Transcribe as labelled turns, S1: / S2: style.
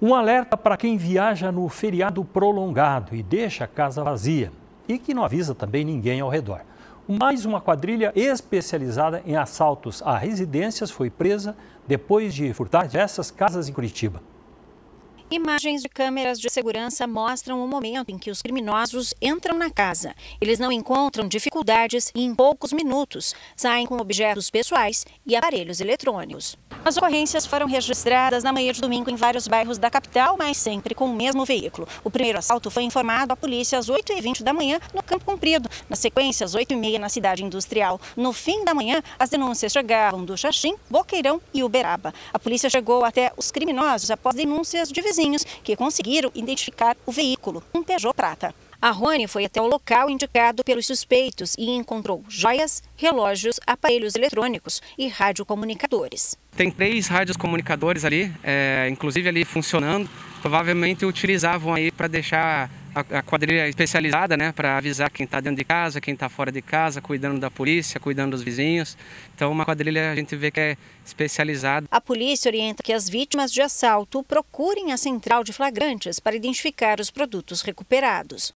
S1: Um alerta para quem viaja no feriado prolongado e deixa a casa vazia e que não avisa também ninguém ao redor. Mais uma quadrilha especializada em assaltos a residências foi presa depois de furtar diversas casas em Curitiba.
S2: Imagens de câmeras de segurança mostram o momento em que os criminosos entram na casa. Eles não encontram dificuldades e, em poucos minutos, saem com objetos pessoais e aparelhos eletrônicos. As ocorrências foram registradas na manhã de domingo em vários bairros da capital, mas sempre com o mesmo veículo. O primeiro assalto foi informado à polícia às 8h20 da manhã no Campo Comprido. Na sequência, às 8h30 na cidade industrial. No fim da manhã, as denúncias chegavam do Xaxim, Boqueirão e Uberaba. A polícia chegou até os criminosos após denúncias de vizinhos que conseguiram identificar o veículo, um Peugeot Prata. A Rony foi até o local indicado pelos suspeitos e encontrou joias, relógios, aparelhos eletrônicos e radiocomunicadores.
S3: Tem três rádios comunicadores ali, é, inclusive ali funcionando. Provavelmente utilizavam aí para deixar a, quadrilha especializada, né, para avisar quem está dentro de casa, quem está fora de casa, cuidando da polícia, cuidando dos vizinhos. Então, uma quadrilha a gente vê que é especializada.
S2: A polícia orienta que as vítimas de assalto procurem a central de flagrantes para identificar os produtos recuperados.